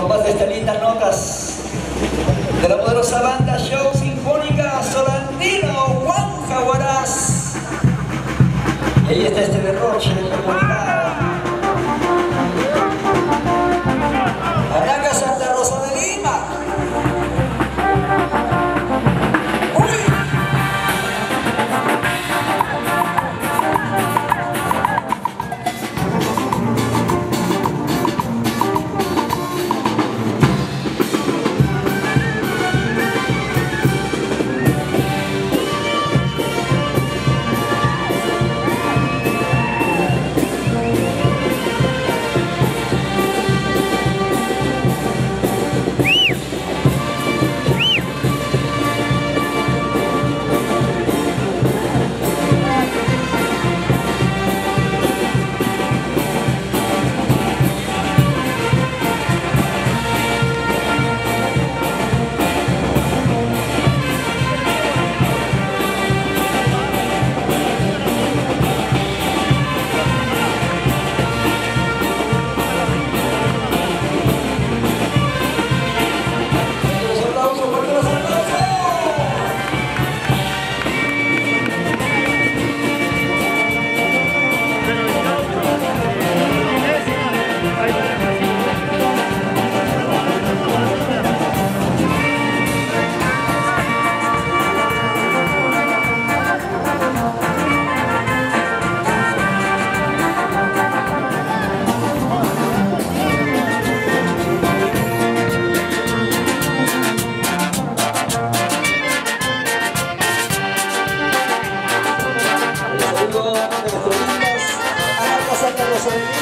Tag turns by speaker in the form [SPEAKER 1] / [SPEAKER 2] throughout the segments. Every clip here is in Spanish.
[SPEAKER 1] compás de estas lindas notas de la poderosa banda Show Sinfónica Solantino Juan Jaguarás. Y ahí está este derroche de comunidad. ciudadanos de a la Casa de los Olivos.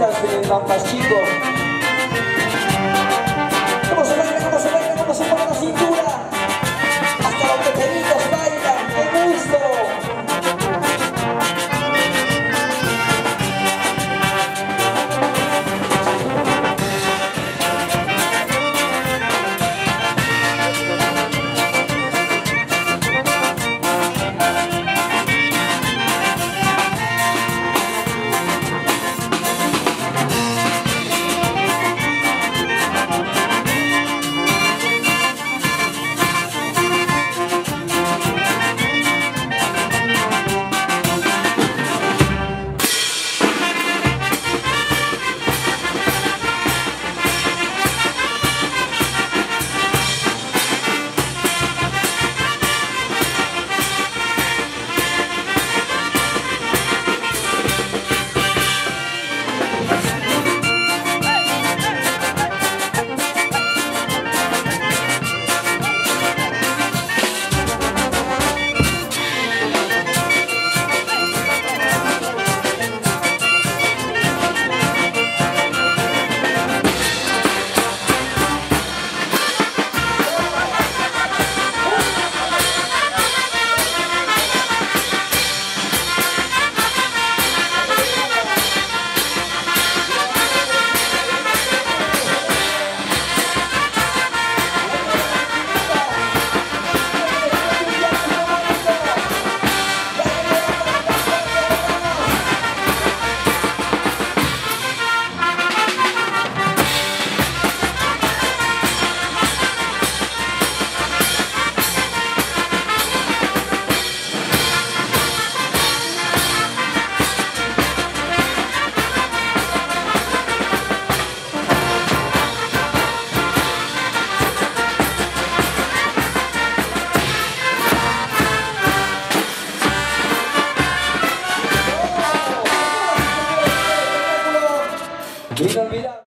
[SPEAKER 1] Chicanitas de Chico.